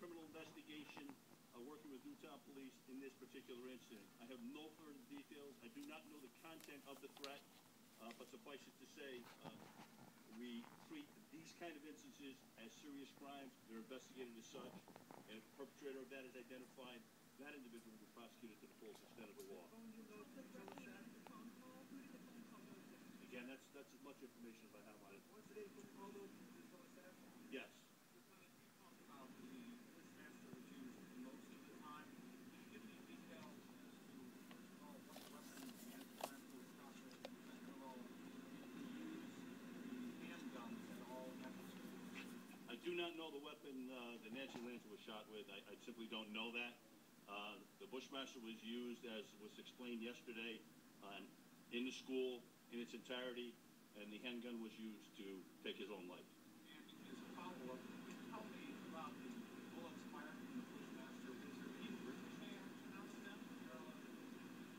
criminal investigation, uh, working with Newtown Police in this particular incident. I have no further details. I do not know the content of the threat, uh, but suffice it to say, uh, we treat these kind of instances as serious crimes. They're investigated as such, and if the perpetrator of that is identified, that individual will be prosecuted to the fullest extent of the law. Again, that's, that's as much information as I have on it. Yes. I do not know the weapon uh, that Nancy Lanza was shot with. I, I simply don't know that. Uh, the Bushmaster was used, as was explained yesterday, um, in the school in its entirety, and the handgun was used to take his own life. And as a follow-up, tell me about the bullets fired from the Bushmaster. Is there any ricochet action out of them?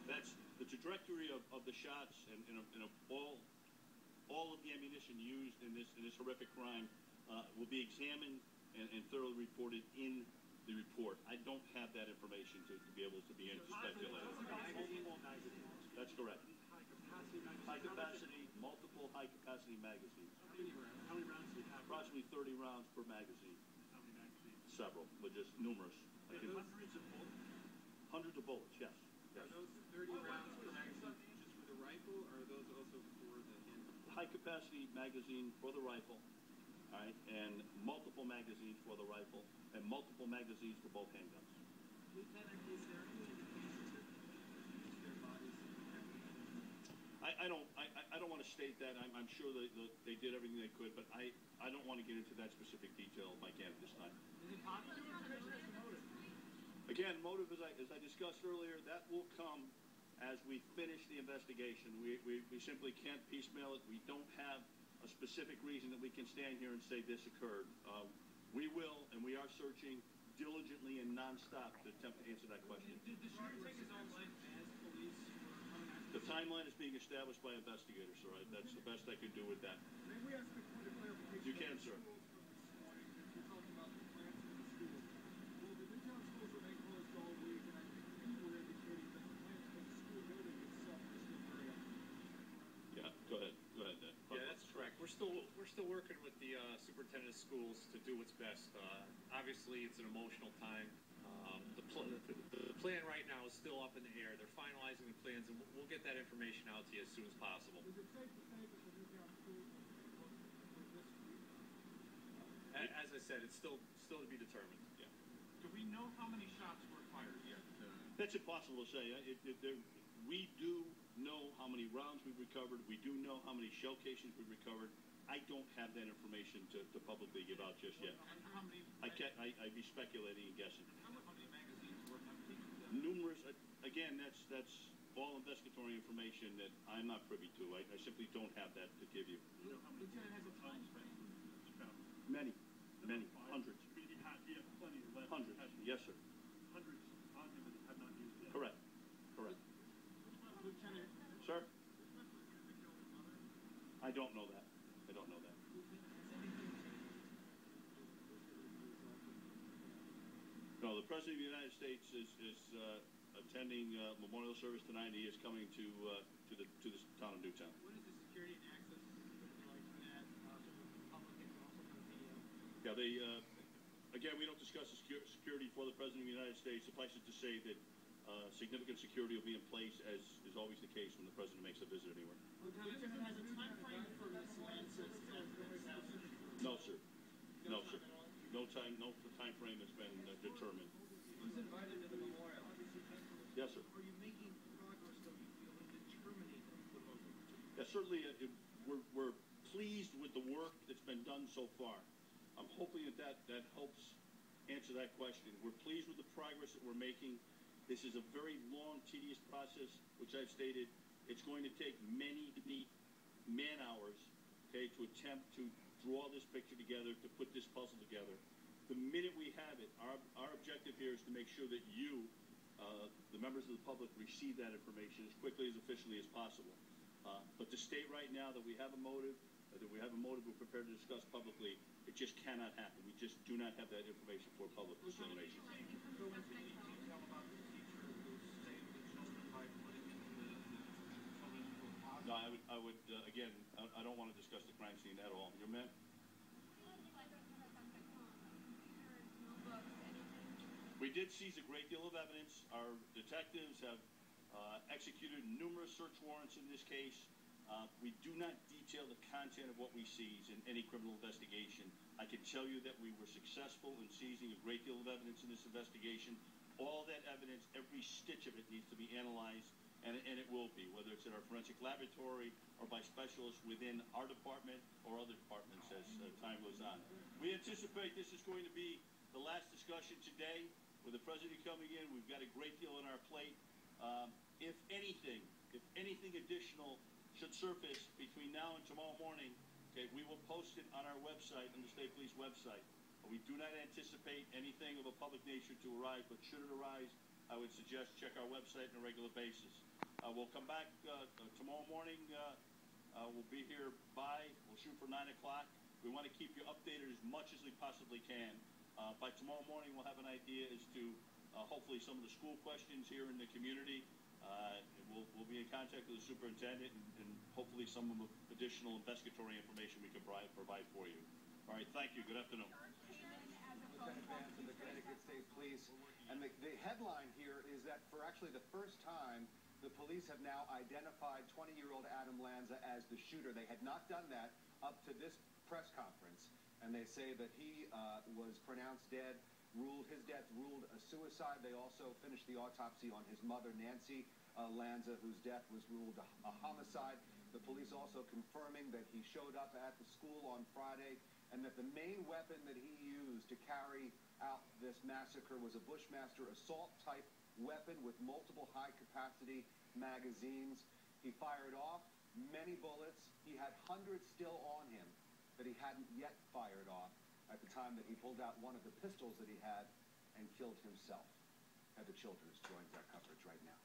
That's the trajectory of, of the shots and, and, and of all all of the ammunition used in this in this horrific crime uh, will be examined and, and thoroughly reported in the report. I don't have that information to, to be able to begin to speculate. That's correct. High capacity, multiple high capacity magazines. How many rounds? How many rounds do you have? Approximately 30 rounds per magazine. How many magazines? Several, but just numerous. Hundreds of bullets. hundreds of bullets, yes. yes. Are those thirty rounds per magazine just for the rifle, or are those also for the handgun? high capacity magazine for the rifle, right, and multiple magazines for the rifle, and multiple magazines for both handguns. Lieutenant, is there any indication that their bodies I, I don't, I, I- don't want to state that. I'm, I'm sure they, they- did everything they could, but I, I don't want to get into that specific detail, Mike, at this time. Is it possible to information as to motive? Again, motive, as I, as I discussed earlier, that will come as we finish the investigation. We, we, we simply can't piecemeal it. We don't have a specific reason that we can stand here and say this occurred. Uh, we will, and we are searching diligently and nonstop to attempt to answer that question. Did the shooter take his own life as police were coming after? The timeline is being established by investigators, right? That's the best I can do with that. May we ask a point of clarification? You can, sir. You're talking about the plans for the school. Well, the Newtown schools remain closed all week, and I think you were indicating that the plans for the school building itself are still very active. Yeah, go ahead, go ahead, Ned. Yeah, that's correct. We're still, we're still working with the uh, superintendent of schools to do what's best. Uh, Obviously, it's an emotional time. Um, The pl- the the plan right now is still up in the air. They're finalizing the plans, and we'll- we'll get that information out to you as soon as possible. Is it safe to say that the Newtown schools are closed for this week? A- As I said, it's still, still to be determined. Yeah. Do we know how many shots were fired yet? That's impossible to say. Uh, It, it, there, we do know how many rounds we've recovered. We do know how many shell casings we've recovered. I don't have that information to, to publicly give out just yet. I can't, I, I'd be speculating and guessing. Numerous, again, that's, that's all investigatory information that I'm not privy to. I, I simply don't have that to give you. Lieutenant has a time. Many, many, hundreds, hundreds. Yes, sir. Hundreds. Correct, correct. Lieutenant, Sir? I don't know that. I don't know that. No, the President of the United States is, is uh, attending uh, memorial service tonight. He is coming to, uh, to the, to the town of Newtown. what is the security and access like for that, uh, so the public can also kind of be, Yeah, they, uh, again, we don't discuss the secu- security for the President of the United States. Suffice it to say that uh, significant security will be in place, as is always the case when the President makes a visit anywhere. Lieutenant has a time frame for Ms. Lanza's No, sir. No, sir. No time, no time frame has been uh, determined. Who's invited to the memorial? Yes, sir. Are you making progress that you feel in determining the motive? Yeah, certainly, uh, we're, we're pleased with the work that's been done so far. I'm hoping that that, that helps answer that question. We're pleased with the progress that we're making. This is a very long, tedious process, which I've stated. It's going to take many, many man-hours, okay, to attempt to draw this picture together, to put this puzzle together. The minute we have it, our, our objective here is to make sure that you, uh, the members of the public, receive that information as quickly, as efficiently as possible. Uh, But to state right now that we have a motive, uh, that we have a motive we're prepared to discuss publicly, it just cannot happen. We just do not have that information for public dissemination. Go into any detail about the teacher who saved the children by putting the, the children into a closet? No, I would, I would, uh, again, I, I don't wanna discuss the crime scene at all. Your man? We did seize a great deal of evidence. Our detectives have uh, executed numerous search warrants in this case. Uh, we do not detail the content of what we seize in any criminal investigation. I can tell you that we were successful in seizing a great deal of evidence in this investigation. All that evidence, every stitch of it needs to be analyzed, and, and it will be, whether it's in our forensic laboratory or by specialists within our department or other departments as uh, time goes on. We anticipate this is going to be the last discussion today. With the president coming in, we've got a great deal on our plate. Um, if anything, if anything additional should surface between now and tomorrow morning, okay, we will post it on our website, on the state police website. We do not anticipate anything of a public nature to arise, but should it arise, I would suggest check our website on a regular basis. Uh, we'll come back, uh, uh, tomorrow morning, uh, uh, we'll be here by, we'll shoot for nine o'clock. We want to keep you updated as much as we possibly can. Uh, by tomorrow morning, we'll have an idea as to, uh, hopefully some of the school questions here in the community. Uh, we'll, we'll be in contact with the superintendent and, and hopefully some of the additional investigatory information we can provide, provide for you. All right, thank you. Good afternoon. The Connecticut State Police. And the, the headline here is that for actually the first time, the police have now identified 20-year-old Adam Lanza as the shooter. They had not done that up to this press conference. And they say that he uh, was pronounced dead, ruled his death ruled a suicide. They also finished the autopsy on his mother, Nancy uh, Lanza, whose death was ruled a, a homicide. The police also confirming that he showed up at the school on Friday and that the main weapon that he used to carry out this massacre was a Bushmaster assault type weapon with multiple high capacity magazines. He fired off many bullets. He had hundreds still on him that he hadn't yet fired off at the time that he pulled out one of the pistols that he had and killed himself. Heather Childress joins our coverage right now.